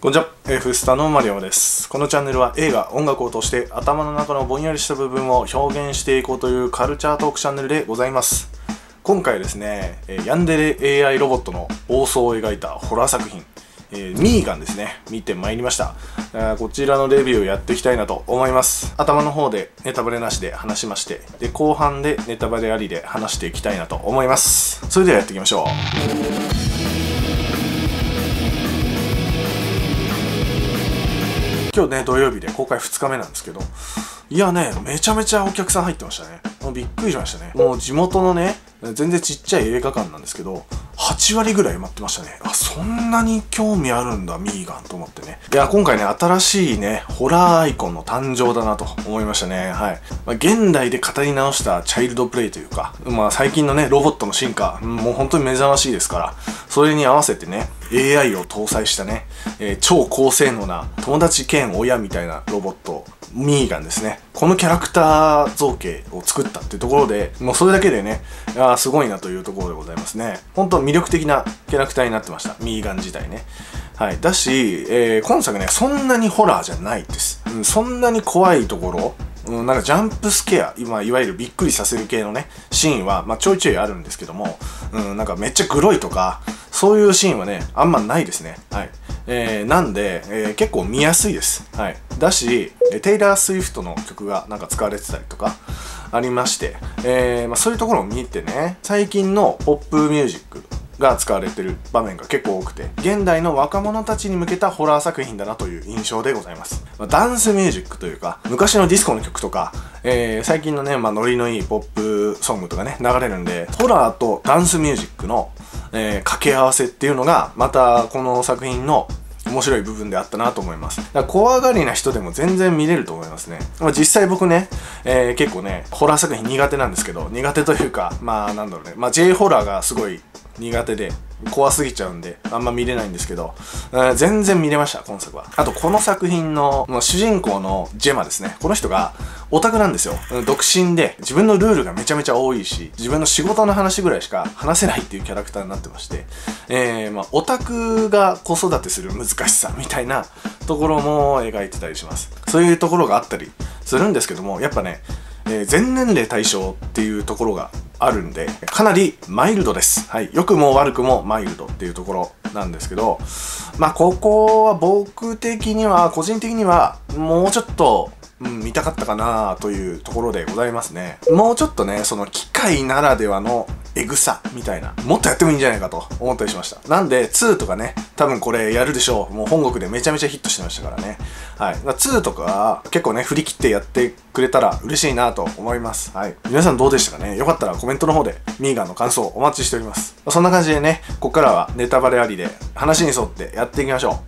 こんにちは、F スタのマリオです。このチャンネルは映画、音楽を通して頭の中のぼんやりした部分を表現していこうというカルチャートークチャンネルでございます。今回ですね、ヤンデレ AI ロボットの暴走を描いたホラー作品、えーミーガンですね、見てまいりました。こちらのレビューをやっていきたいなと思います。頭の方でネタバレなしで話しまして、で、後半でネタバレありで話していきたいなと思います。それではやっていきましょう。今日ね土曜日で公開2日目なんですけどいやねめちゃめちゃお客さん入ってましたね。もうびっくりしましたね。もう地元のね全然ちっちゃい映画館なんですけど8割ぐらい埋まってましたね。あそんなに興味あるんだミーガンと思ってね。いや今回ね新しいねホラーアイコンの誕生だなと思いましたね。はい、まあ、現代で語り直したチャイルドプレイというかまあ最近のねロボットの進化うんもう本当に目覚ましいですからそれに合わせてね AI を搭載したね、えー超高性能な友達兼親みたいなロボットミーガンですね。このキャラクター造形を作ったっていうところでもうそれだけでねあーすごいなというところでございますね。本当魅力的なキャラクターになってましたミーガン自体ね。はい。だし、えー今作ねそんなにホラーじゃないです、うん、そんなに怖いところうん、なんかジャンプスケア今いわゆるびっくりさせる系のねシーンは、まあ、ちょいちょいあるんですけども、うん、なんかめっちゃグロいとかそういうシーンはねあんまないですね。はい。えー、なんで、えー結構見やすいです。はい。だしテイラー・スウィフトの曲がなんか使われてたりとかありまして、えーまあ、そういうところを見てね最近のポップミュージックが使われてる場面が結構多くて現代の若者たちに向けたホラー作品だなという印象でございます、まあダンスミュージックというか昔のディスコの曲とか、えー最近のね、まあ、ノリのいいポップソングとかね流れるんでホラーとダンスミュージックの、えー掛け合わせっていうのがまたこの作品の面白い部分であったなと思います。だから怖がりな人でも全然見れると思いますね。まあ、実際僕ね、えー結構ね、ホラー作品苦手なんですけど、苦手というか、まあなんだろうね、まあ J ホラーがすごい苦手で、怖すぎちゃうんで、あんま見れないんですけど、えー全然見れました、今作は。あと、この作品の、まあ、主人公のジェマですね。この人が、オタクなんですよ。独身で、自分のルールがめちゃめちゃ多いし、自分の仕事の話ぐらいしか話せないっていうキャラクターになってまして、えー、まあ、オタクが子育てする難しさみたいなところも描いてたりします。そういうところがあったりするんですけども、やっぱね、えー全年齢対象っていうところがあるんで、かなりマイルドです。はい。良くも悪くもマイルドっていうところなんですけど、まあ、ここは僕的には、個人的には、もうちょっと、うん、見たかったかなというところでございますね。もうちょっとね、その機械ならではのエグさみたいな、もっとやってもいいんじゃないかと思ったりしました。なんで、2とかね、多分これやるでしょう。もう本国でめちゃめちゃヒットしてましたからね。はい。ま2とか結構ね、振り切ってやってくれたら嬉しいなと思います。はい。皆さんどうでしたかね？よかったらコメントの方でミーガンの感想お待ちしております。そんな感じでね、ここからはネタバレありで話に沿ってやっていきましょう。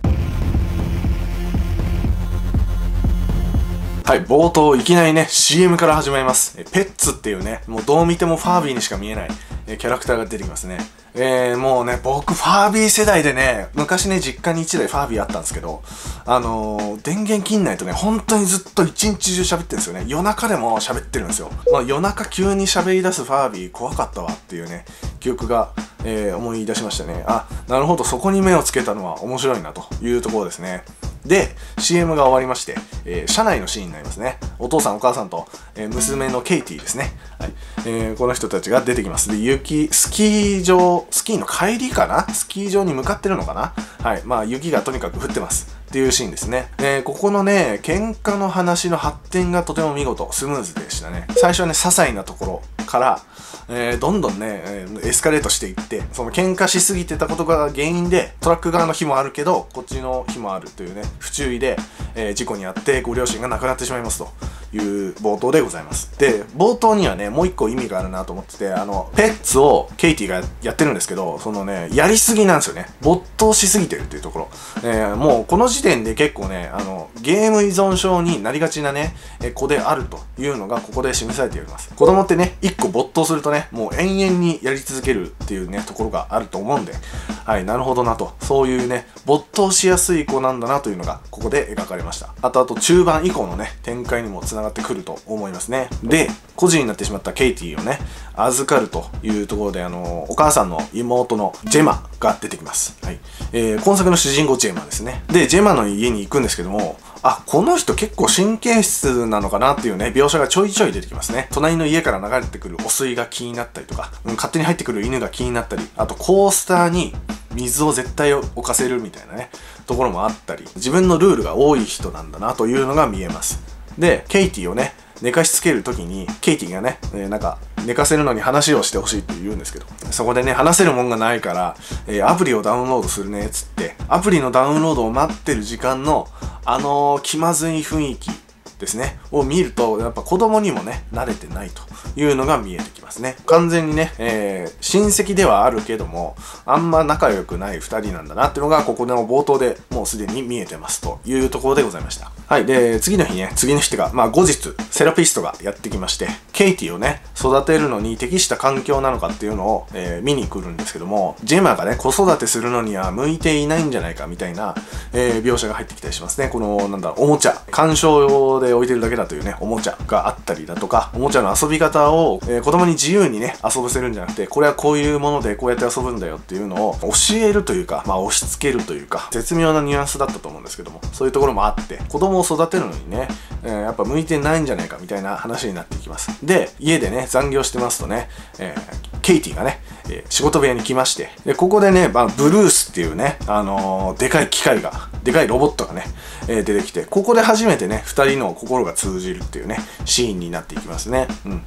はい、冒頭いきなりね、CM から始まります。えペッツっていうね、もうどう見てもファービーにしか見えないえキャラクターが出てきますね。えー、もうね、僕ファービー世代でね、昔ね、実家に1台ファービーあったんですけど、あのー電源切んないとね、本当にずっと一日中喋ってるんですよね。夜中でも喋ってるんですよ。まあ、夜中急に喋り出すファービー怖かったわっていうね、記憶が、えー思い出しましたね。あ、なるほど、そこに目をつけたのは面白いなというところですね。で CM が終わりまして、えー車内のシーンになりますね。お父さんお母さんと、えー娘のケイティですね、はい。えーこの人たちが出てきます。で雪スキー場スキーの帰りかな？スキー場に向かってるのかな？はい。まあ雪がとにかく降ってます。っていうシーンですね、えーここのね喧嘩の話の発展がとても見事スムーズでしたね。最初はね些細なところ。から、えーどんどんね、えーエスカレートしていってその喧嘩しすぎてたことが原因でトラック側の火もあるけどこっちの火もあるというね不注意で、えー事故に遭ってご両親が亡くなってしまいますと。いう冒頭でございます。で冒頭にはねもう一個意味があるなと思っててあのペッツをケイティがやってるんですけどそのねやりすぎなんですよね。没頭しすぎてるっていうところ、えーもうこの時点で結構ねあのゲーム依存症になりがちなねえ子であるというのがここで示されております子供ってね一個没頭するとねもう延々にやり続けるっていうねところがあると思うんではいなるほどなとそういうね没頭しやすい子なんだなというのがここで描かれましたあとあと中盤以降のね展開にも繋がってくると思いますね。で、孤児になってしまったケイティをね、預かるというところで、あの、お母さんの妹のジェマが出てきます。はい。えー、今作の主人公ジェマですね。で、ジェマの家に行くんですけども、あ、この人結構神経質なのかなっていうね、描写がちょいちょい出てきますね。隣の家から流れてくるお水が気になったりとか、うん、勝手に入ってくる犬が気になったり、あとコースターに水を絶対置かせるみたいなね、ところもあったり、自分のルールが多い人なんだなというのが見えます。で、ケイティをね、寝かしつけるときに、ケイティがね、えー、なんか、寝かせるのに話をしてほしいって言うんですけど、そこでね、話せるもんがないから、えー、アプリをダウンロードするね、つって、アプリのダウンロードを待ってる時間の、あのー、気まずい雰囲気ですね、を見ると、やっぱ子供にもね、慣れてないというのが見えてきますね。完全にね、えー、親戚ではあるけども、あんま仲良くない2人なんだなっていうのが、ここの冒頭でもうすでに見えてますというところでございました。はい。で、次の日ね、次の日ってか、まあ後日、セラピストがやってきまして、ケイティをね、育てるのに適した環境なのかっていうのを、えー、見に来るんですけども、ジェマがね、子育てするのには向いていないんじゃないかみたいな、えー、描写が入ってきたりしますね。この、なんだ、おもちゃ、鑑賞用で置いてるだけだというね、おもちゃがあったりだとか、おもちゃの遊び方を、えー、子供に自由にね、遊ばせるんじゃなくて、これはこういうものでこうやって遊ぶんだよっていうのを教えるというか、まあ押し付けるというか、絶妙なニュアンスだったと思うんですけども、そういうところもあって、子供を育てるのにね、えー、やっぱ向いてないんじゃないかみたいな話になってきます。で、家でね、残業してますとね、えー、ケイティがね、え、仕事部屋に来まして、で、ここでね、まあ、ブルースっていうね、あの、でかい機械が、でかいロボットがね、え、出てきて、ここで初めてね、二人の心が通じるっていうね、シーンになっていきますね。うん。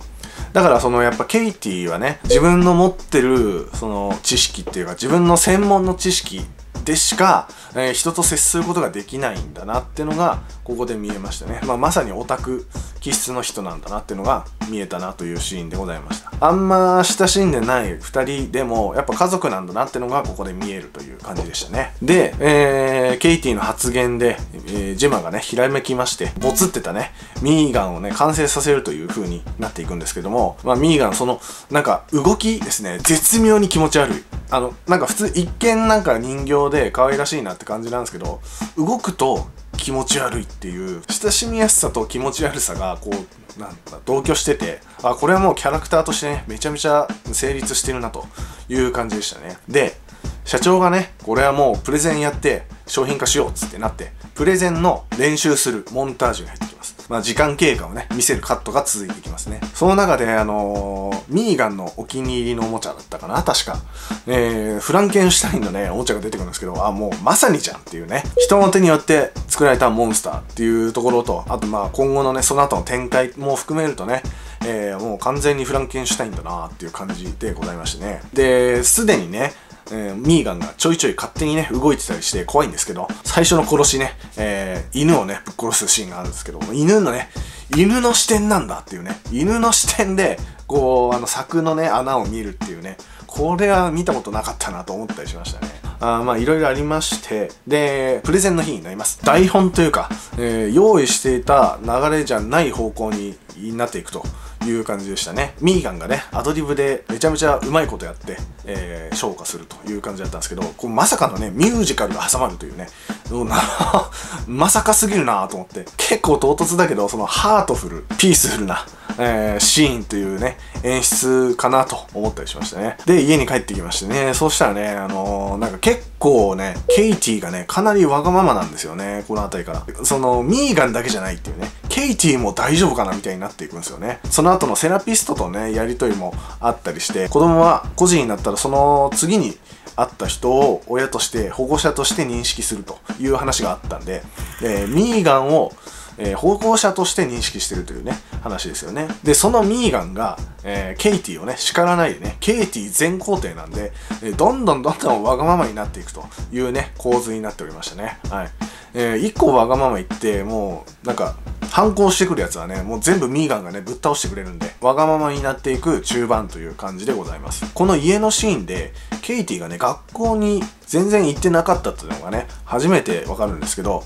だからそのやっぱケイティはね、自分の持ってるその知識っていうか自分の専門の知識でしか、えー、人と接することができないんだなってのがここで見えましたね、まあ、まさにオタク気質の人なんだなってのが見えたなというシーンでございました。あんま親しんでない2人でもやっぱ家族なんだなってのがここで見えるという感じでしたね。で、えー、ケイティの発言で、えー、ジェマがねひらめきましてボツってたね。ミーガンをね完成させるという風になっていくんですけども、まあ、ミーガンそのなんか動きですね。絶妙に気持ち悪い。あのなんか普通一見なんか人形で可愛らしいなって感じなんですけど動くと気持ち悪いっていう親しみやすさと気持ち悪さがこうなんだ同居しててあこれはもうキャラクターとしてねめちゃめちゃ成立してるなという感じでしたね。で社長がねこれはもうプレゼンやって商品化しようっつってなってプレゼンの練習するモンタージュが入ってきます。まあ、時間経過をね見せるカットが続いてきますね。その中であのー、ミーガンのお気に入りのおもちゃだったかな確か、えー、フランケンシュタインのねおもちゃが出てくるんですけどあもうまさにじゃんっていうね。人の手によって作られたモンスターっていうところとあとまあ今後のねその後の展開も含めるとねえー、もう完全にフランケンシュタインだなっていう感じでございましてね。で、すでにね、えー、ミーガンがちょいちょい勝手にね、動いてたりして怖いんですけど、最初の殺しね、えー、犬をね、ぶっ殺すシーンがあるんですけど、犬のね、犬の視点なんだっていうね、犬の視点で、こう、あの、柵のね、穴を見るっていうね、これは見たことなかったなと思ったりしましたね。あまあ、いろいろありまして、で、プレゼンの日になります。台本というか、えー、用意していた流れじゃない方向になっていくと。いう感じでしたね。ミーガンがね、アドリブでめちゃめちゃうまいことやって、えー、消化するという感じだったんですけど、こうまさかのね、ミュージカルが挟まるというね、まさかすぎるなと思って、結構唐突だけど、そのハートフル、ピースフルな、えー、シーンというね、演出かなと思ったりしましたね。で、家に帰ってきましてね、そうしたらね、あのー、なんか結構構ね、ケイティがね、かなりわがままなんですよね、この辺りから。その、ミーガンだけじゃないっていうね、ケイティも大丈夫かなみたいになっていくんですよね。その後のセラピストとね、やりとりもあったりして、子供は個人になったらその次に会った人を親として保護者として認識するという話があったんで、えー、ミーガンをえー、保護者として認識してるというね、話ですよね。で、そのミーガンが、えー、ケイティをね、叱らないでね、ケイティ全皇帝なんで、えー、どんどんどんどんわがままになっていくというね、構図になっておりましたね。はい。えー、一個わがまま言って、もう、なんか、反抗してくるやつはね、もう全部ミーガンがね、ぶっ倒してくれるんで、わがままになっていく中盤という感じでございます。この家のシーンで、ケイティがね、学校に全然行ってなかったっていうのがね、初めてわかるんですけど、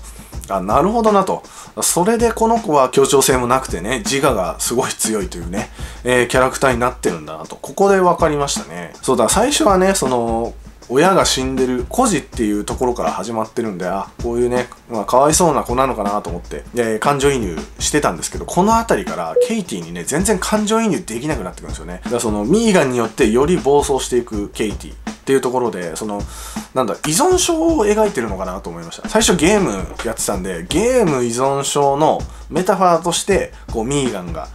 あ、なるほどなと。それでこの子は協調性もなくてね、自我がすごい強いというね、えー、キャラクターになってるんだなと。ここで分かりましたね。そうだ、最初はね、その、親が死んでる孤児っていうところから始まってるんであこういうね、まあ、かわいそうな子なのかなと思って、えー、感情移入してたんですけどこの辺りからケイティにね全然感情移入できなくなってくるんですよね。だからそのミーガンによってより暴走していくケイティっていうところでそのなんだ依存症を描いてるのかなと思いました。最初ゲームやってたんでゲーム依存症のメタファーとしてこうミーガンが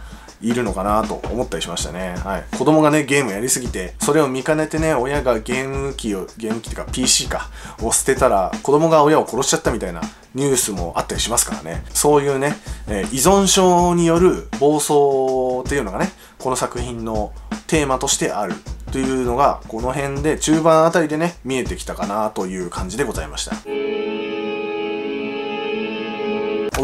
いるのかなと思ったりしましたね。はい。子供がね、ゲームやりすぎて、それを見かねてね、親がゲーム機を、ゲーム機っていうか PC か、を捨てたら、子供が親を殺しちゃったみたいなニュースもあったりしますからね。そういうね、えー、依存症による暴走っていうのがね、この作品のテーマとしてあるというのが、この辺で中盤あたりでね、見えてきたかなという感じでございました。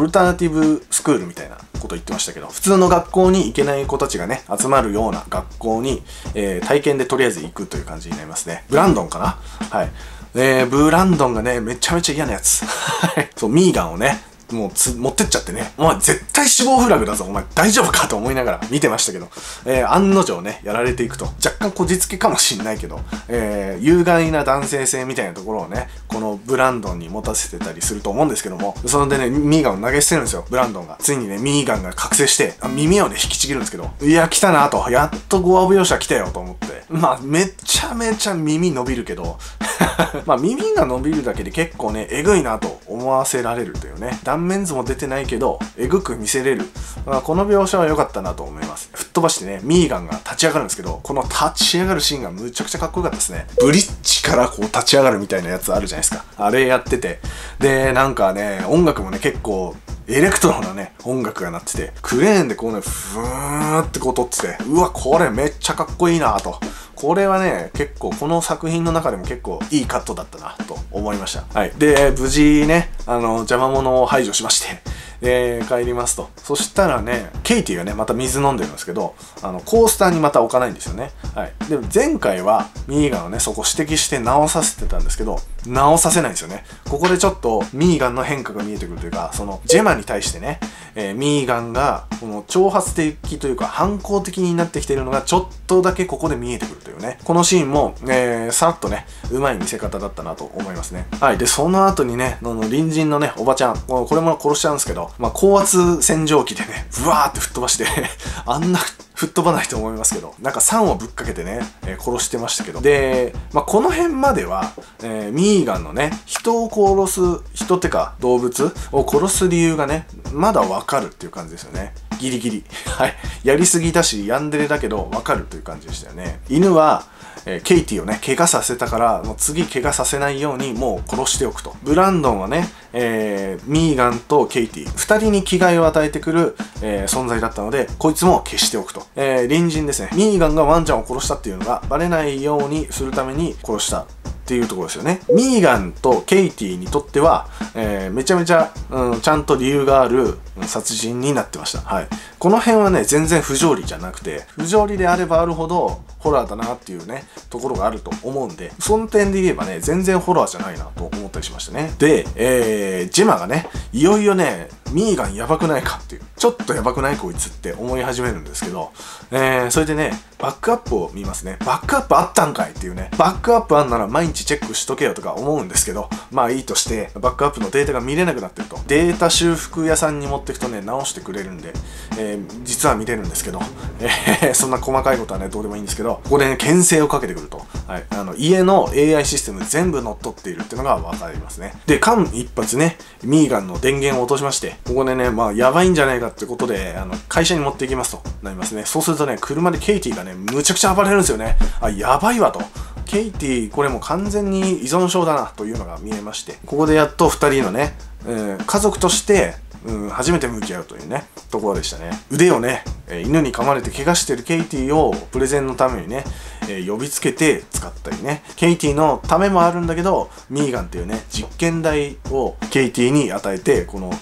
オルタナティブスクールみたいなこと言ってましたけど、普通の学校に行けない子たちがね、集まるような学校に、えー、体験でとりあえず行くという感じになりますね。ブランドンかな？はい。えー、ブランドンがね、めちゃめちゃ嫌なやつ。そう、ミーガンをね、もうつ持ってっちゃってね、お前絶対死亡フラグだぞ、お前大丈夫かと思いながら見てましたけど、えー、案の定ね、やられていくと、若干こじつけかもしんないけど、えー、有害な男性性みたいなところをね、このブランドンに持たせてたりすると思うんですけども、そのでね、ミーガンを投げ捨てるんですよ、ブランドンが。ついにね、ミーガンが覚醒して、耳をね、引きちぎるんですけど、いや、来たなと、やっと5話描写来たよと思って、まあ、めちゃめちゃ耳伸びるけど、まあ耳が伸びるだけで結構ね、えぐいなと思わせられるというね、断面図も出てないけど、えぐく見せれる。まあ、この描写は良かったなと思います。吹っ飛ばしてね、ミーガンが立ち上がるんですけど、この立ち上がるシーンがむちゃくちゃかっこよかったですね。ブリッジからこう立ち上がるみたいなやつあるじゃないですか。あれやってて。で、なんかね、音楽もね、結構、エレクトロなね、音楽が鳴ってて、クレーンでこうね、ふーってこう撮ってて、うわ、これめっちゃかっこいいなと。これはね、結構この作品の中でも結構いいカットだったなと思いました。はい。で、無事ね、あの、邪魔者を排除しまして、えー、帰りますと。そしたらね、ケイティがね、また水飲んでるんですけど、あの、コースターにまた置かないんですよね。はい。で、前回はミーガンをね、そこ指摘して直させてたんですけど、直させないんですよね。ここでちょっとミーガンの変化が見えてくるというか、その、ジェマに対してね、えー、ミーガンが、この挑発的というか反抗的になってきているのがちょっとだけここで見えてくるというね。このシーンも、えー、さらっとね、うまい見せ方だったなと思いますね。はい。で、その後にね、のの隣人のね、おばちゃん、これも殺しちゃうんですけど、まあ、高圧洗浄機でね、ブワーって吹っ飛ばして あんな吹っ飛ばないと思いますけど、なんか3をぶっかけてね、えー、殺してましたけど。で、まあ、この辺までは、えー、ミーガンのね、人を殺す、人ってか動物を殺す理由がね、まだわかるっていう感じですよね。ギリギリ。はい。やりすぎだし、ヤンデレだけど、わかるという感じでしたよね。犬は、えー、ケイティをね、怪我させたから、もう次怪我させないようにもう殺しておくと。ブランドンはね、えー、ミーガンとケイティ、二人に危害を与えてくる、えー、存在だったので、こいつも消しておくと。えー、隣人ですね。ミーガンがワンちゃんを殺したっていうのがバレないようにするために殺したっていうところですよね。ミーガンとケイティにとっては、えー、めちゃめちゃ、うん、ちゃんと理由がある殺人になってました。はい。この辺はね、全然不条理じゃなくて、不条理であればあるほど、ホラーだなっていうね、ところがあると思うんで、その点で言えばね、全然ホラーじゃないなと思ったりしましたね。で、えー、ジェマがね、いよいよね、ミーガンやばくないかっていう、ちょっとやばくないこいつって思い始めるんですけど、えー、それでね、バックアップを見ますね。バックアップあったんかいっていうね、バックアップあんなら毎日チェックしとけよとか思うんですけど、まあいいとして、バックアップのデータが見れなくなってると。データ修復屋さんに持ってくとね、直してくれるんで、えー、実は見れるんですけど、えー、そんな細かいことはね、どうでもいいんですけど、ここでね、牽制をかけてくると。はい。あの、家の AI システム全部乗っ取っているっていうのがわかりますね。で、間一髪ね、ミーガンの電源を落としまして、ここでね、まあ、やばいんじゃないかってことで、あの、会社に持っていきますとなりますね。そうするとね、車でケイティがね、むちゃくちゃ暴れるんですよね。あ、やばいわと。ケイティ、これも完全に依存症だなというのが見えまして、ここでやっと2人のね、えー、家族として、うん、初めて向き合うというね、ところでしたね。腕をね、え犬に噛まれて怪我してるケイティをプレゼンのためにね、え、呼びつけて使ったりね。ケイティのためもあるんだけど、ミーガンっていうね、実験台をケイティに与えて、この、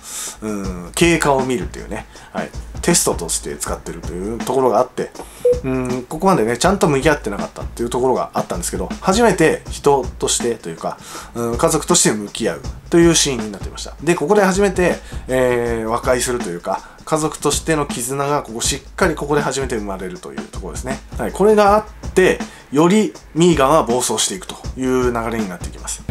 うん、経過を見るっていうね、はい、テストとして使ってるというところがあって、うん、ここまでね、ちゃんと向き合ってなかったっていうところがあったんですけど、初めて人としてというか、うん、家族として向き合うというシーンになっていました。で、ここで初めて、えー、和解するというか、家族としての絆がここしっかりここで初めて生まれるというところですね。はい、これがあって、よりミーガンは暴走していくという流れになっていきます。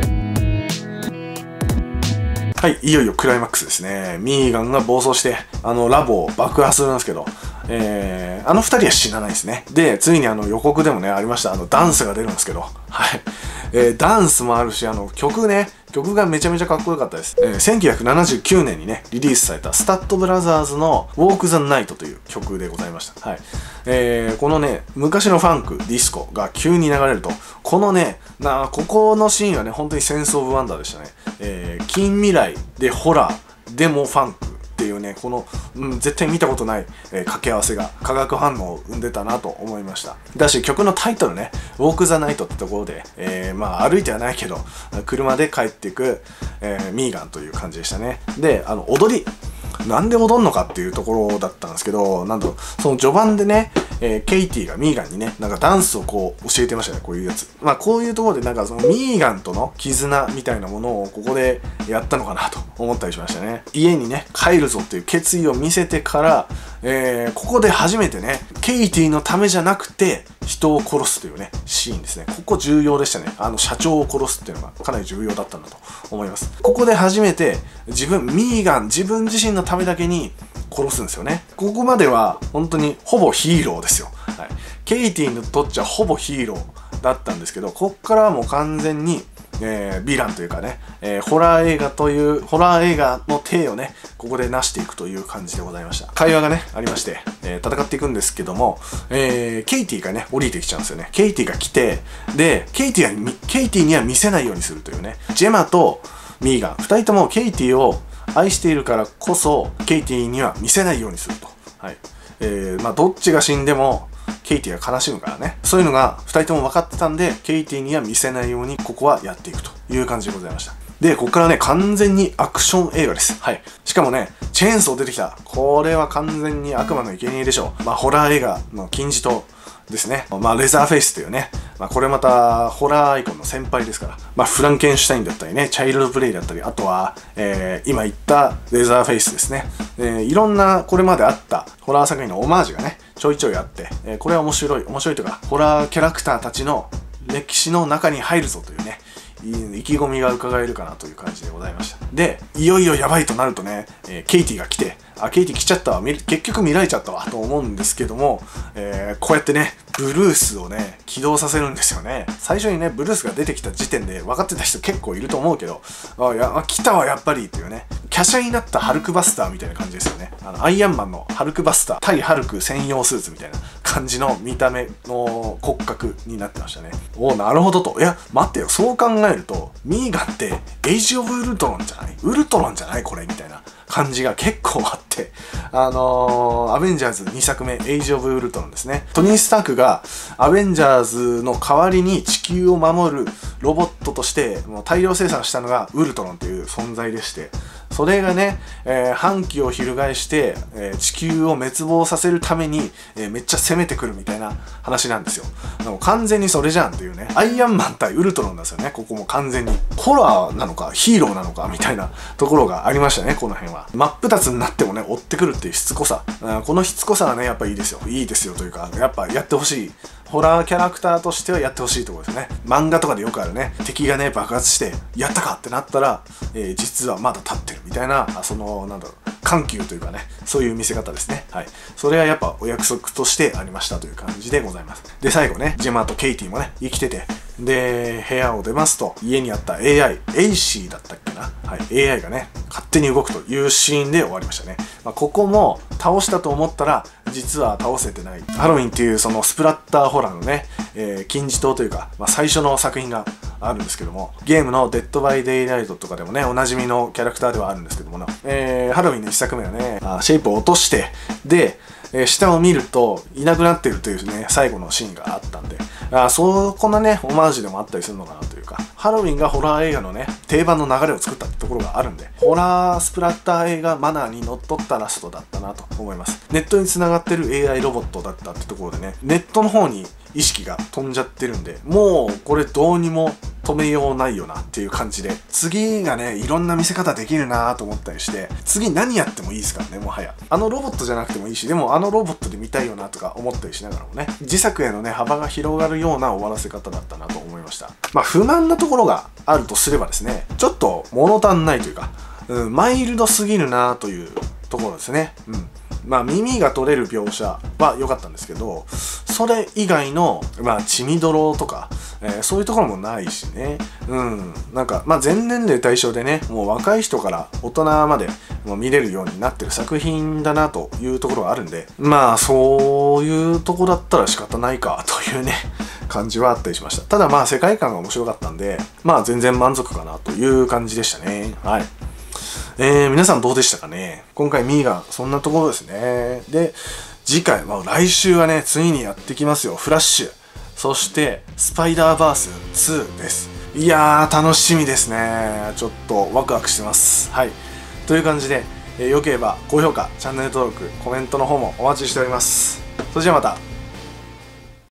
はい、いよいよクライマックスですね。ミーガンが暴走して、あの、ラボを爆破するんですけど、えー、あの二人は死なないですね。で、ついにあの予告でもね、ありました、あの、ダンスが出るんですけど、はい。えー、ダンスもあるし、あの、曲ね、曲がめちゃめちゃかっこよかったです。えー、1979年にね、リリースされたスキャットブラザーズの Walk the Night という曲でございました。はい。えー、このね、昔のファンク、ディスコが急に流れると、このね、なここのシーンはね、本当にセンスオブワンダーでしたね。えー、近未来でホラー、でもファンク、っていうねこの、うん、絶対見たことない、えー、掛け合わせが化学反応を生んでたなと思いました。だし曲のタイトルね「ウォーク・ザ・ナイト」ってところで、えー、まあ歩いてはないけど車で帰っていく、えー、ミーガンという感じでしたね。であの踊りなんで踊んのかっていうところだったんですけど、なんと、その序盤でね、えー、ケイティがミーガンにね、なんかダンスをこう教えてましたね、こういうやつ。まあこういうところでなんかそのミーガンとの絆みたいなものをここでやったのかなと思ったりしましたね。家にね、帰るぞっていう決意を見せてから、えー、ここで初めてね、ケイティのためじゃなくて、人を殺すというね、シーンですね。ここ重要でしたね。あの、社長を殺すっていうのがかなり重要だったんだと思います。ここで初めて、自分、ミーガン、自分自身のためだけに殺すんですよね。ここまでは、本当にほぼヒーローでですよ。はい。ケイティにとっちゃほぼヒーローだったんですけど、こっからはもう完全に、えー、ヴィランというかね、えー、ホラー映画という、ホラー映画の体をね、ここで成していくという感じでございました。会話がね、ありまして、えー、戦っていくんですけども、えー、ケイティがね、降りてきちゃうんですよね。ケイティが来て、で、ケイティは、ケイティには見せないようにするというね、ジェマとミーガン、二人ともケイティを愛しているからこそ、ケイティには見せないようにすると。はい。えー、まあ、どっちが死んでも、ケイティが悲しむからね。そういうのが2人とも分かってたんで、ケイティには見せないようにここはやっていくという感じでございました。で、こっからね、完全にアクション映画です。はい。しかもね、チェーンソー出てきた。これは完全に悪魔の生贄でしょう。まあ、ホラー映画の金字塔ですね。まあ、レザーフェイスというね、まあ、これまた、ホラーアイコンの先輩ですから、まあ、フランケンシュタインだったりね、チャイルドプレイだったり、あとは、えー、今言ったレザーフェイスですね。えー、いろんな、これまであったホラー作品のオマージュがね、ちょいちょいあって、えー、これは面白い、面白いというか、ホラーキャラクターたちの歴史の中に入るぞというね、意気込みが伺えるかなという感じでございました。で、いよいよやばいとなるとね、えー、ケイティが来て、あ、ケイティ来ちゃったわ、結局見られちゃったわ、と思うんですけども、えー、こうやってね、ブルースをね、起動させるんですよね。最初にね、ブルースが出てきた時点で分かってた人結構いると思うけど、あ、いや、あ来たわ、やっぱり。っていうね、華奢になったハルクバスターみたいな感じですよね。あの、アイアンマンのハルクバスター、対ハルク専用スーツみたいな感じの見た目の骨格になってましたね。おなるほどと。いや、待ってよ、そう考えると、ミーガンってエイジ・オブ・ウルトロンじゃない？ウルトロンじゃない？これ。みたいな。感じが結構あって、あのー、アベンジャーズ2作目、エイジ・オブ・ウルトロンですね。トニー・スタークがアベンジャーズの代わりに地球を守るロボットとしてもう大量生産したのがウルトロンという存在でして、それがね、えー、反旗を翻して、えー、地球を滅亡させるために、えー、めっちゃ攻めてくるみたいな話なんですよ。でも完全にそれじゃんっていうね。アイアンマン対ウルトロンなんですよね。ここも完全に。ホラーなのかヒーローなのかみたいなところがありましたね、この辺は。真っ二つになってもね、追ってくるっていうしつこさ。このしつこさはね、やっぱいいですよ。いいですよというか、やっぱやってほしい。ホラーキャラクターとしてはやってほしいところですね。漫画とかでよくあるね、敵がね、爆発して、やったかってなったら、えー、実はまだ立ってるみたいな、その、なんだろう、緩急というかね、そういう見せ方ですね。はい。それはやっぱお約束としてありましたという感じでございます。で、最後ね、ジェマとケイティもね、生きてて、で、部屋を出ますと、家にあった AI、エイシーだったっけな？はい、AI がね、勝手に動くというシーンで終わりましたね。まあ、ここも倒したと思ったら、実は倒せてない。ハロウィンっていうそのスプラッターホラーのね、えー、金字塔というか、まあ、最初の作品があるんですけども、ゲームの Dead by Daylight とかでもね、おなじみのキャラクターではあるんですけどもえー、ハロウィンの1作目はね、あシェイプを落として、で、えー、下を見るといなくなってるというね、最後のシーンがあったんで、あそ、こんなね、オマージュでもあったりするのかなというか、ハロウィンがホラー映画のね、定番の流れを作ったってところがあるんで、ホラースプラッター映画マナーにのっとったラストだったなと思います。ネットに繋がってる AI ロボットだったってところでね、ネットの方に意識が飛んじゃってるんで、もうこれどうにも止めようないよなっていう感じで、次がね、いろんな見せ方できるなと思ったりして、次何やってもいいですからね、もはや。あのロボットじゃなくてもいいし、でもあのロボットで見たいよなとか思ったりしながらもね、自作へのね、幅が広がるような終わらせ方だったなと思いました。まあ、不満なところがあるとすればですね、ちょっと物足んないというか、うん、マイルドすぎるなというところですね。うん。まあ耳が取れる描写は良かったんですけど、それ以外の、まあ血みどろとか、えー、そういうところもないしね。うん。なんか、まあ全年齢対象でね、もう若い人から大人までもう見れるようになってる作品だなというところがあるんで、まあそういうとこだったら仕方ないかというね、感じはあったりしました。ただまあ世界観が面白かったんで、まあ全然満足かなという感じでしたね。はい。えー、皆さんどうでしたかね？今回ミーガン、そんなところですね。で、次回、まあ、来週はね、ついにやってきますよ。フラッシュ。そして、スパイダーバース2です。いやー、楽しみですね。ちょっとワクワクしてます。はい。という感じで、えー、よければ高評価、チャンネル登録、コメントの方もお待ちしております。それじゃあまた。